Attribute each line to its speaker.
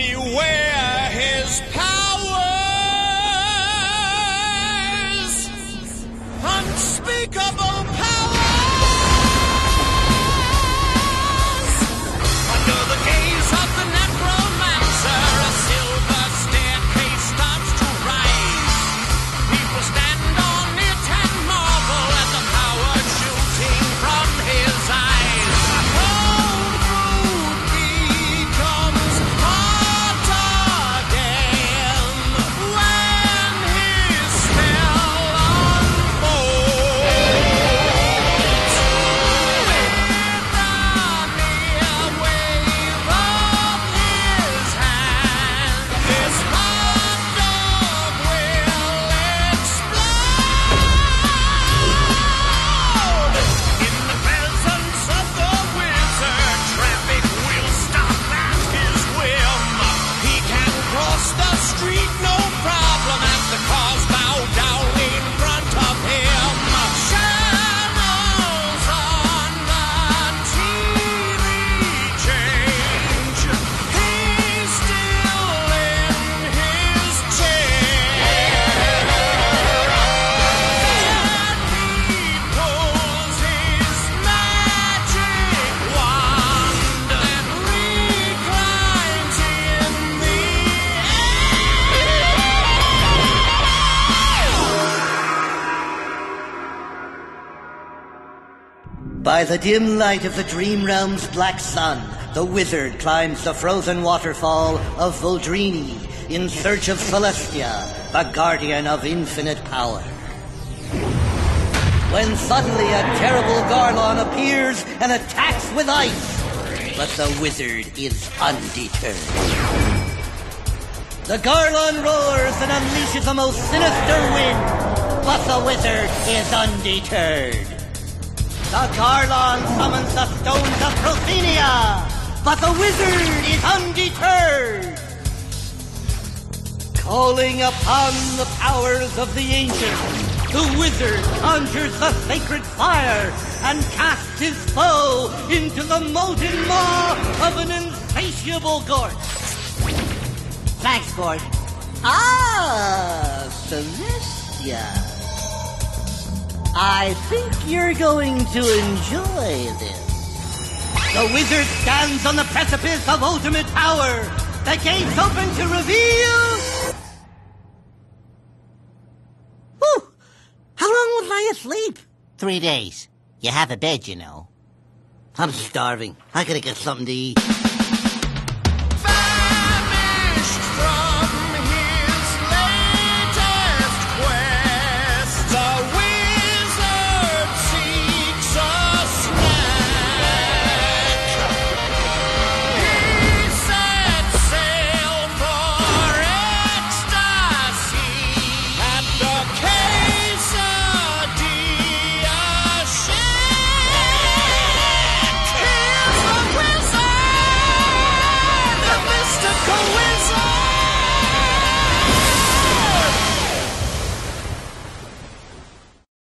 Speaker 1: Beware his powers! Unspeakable!
Speaker 2: By the dim light of the dream realm's black sun, the wizard climbs the frozen waterfall of Voldrini in search of Celestia, the guardian of infinite power. When suddenly a terrible Garlon appears and attacks with ice, but the wizard is undeterred. The Garlon roars and unleashes the most sinister wind, but the wizard is undeterred. The Garlon summons the stones of Prothenia, but the wizard is undeterred. Calling upon the powers of the ancients, the wizard conjures the sacred fire and casts his foe into the molten maw of an insatiable Gort. Thanks, Gort. Ah, Celestia. I think you're going to enjoy this. The wizard stands on the precipice of ultimate power. The gates open to reveal. Whew! How long was I asleep? Three days. You have a bed, you know. I'm starving. I gotta get something to eat.